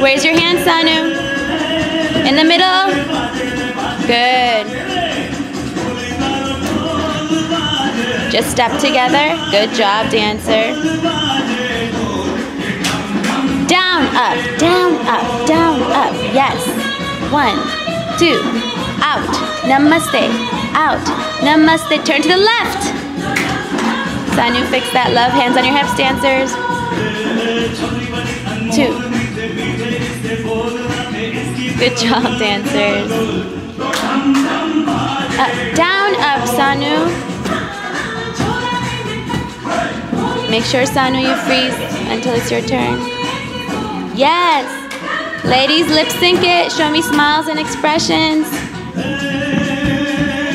Where's your hand, Sanu? In the middle? Good. Just step together. Good job, dancer. Down, up, down, up, down, up. Yes. One, two, out. Namaste, out. Namaste. Turn to the left. Sanu, fix that love. Hands on your hips, dancers. Two. Good job, dancers. Up, down, up, Sanu. Make sure, Sanu, you freeze until it's your turn. Yes! Ladies, lip sync it. Show me smiles and expressions.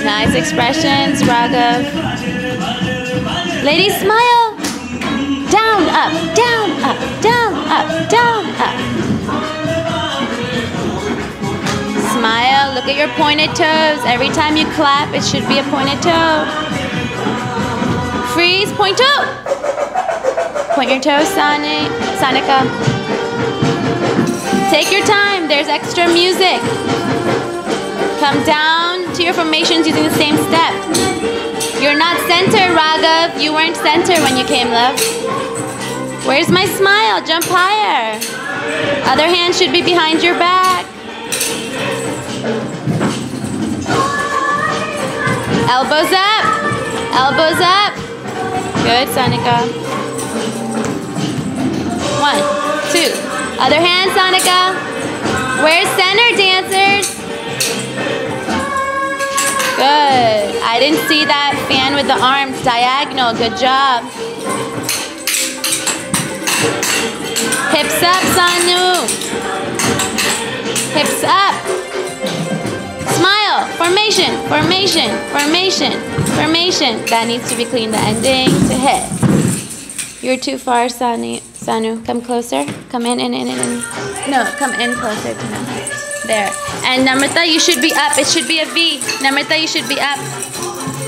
Nice expressions, Raghav. Ladies, smile. Down, up, down, up, down, up, down, your pointed toes. Every time you clap, it should be a pointed toe. Freeze, point toe. Point your toes, Sani, Sanika. Take your time. There's extra music. Come down to your formations using the same step. You're not center, Raghav. You weren't center when you came, love. Where's my smile? Jump higher. Other hand should be behind your back. Elbows up. Elbows up. Good, Sanika. One, two. Other hand, Sanika. Where's center, dancers? Good. I didn't see that fan with the arms. Diagonal. Good job. Hips up, Sanu. Formation. Formation. Formation. That needs to be clean. The ending to hit. You're too far, Sanu. Sanu, come closer. Come in, in, in, in. No, come in closer to him. There. And Namrata, you should be up. It should be a V. Namrata, you should be up.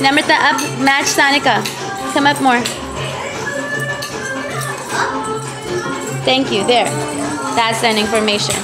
Namrata, up. Match Sanika. Come up more. Thank you. There. That's standing formation.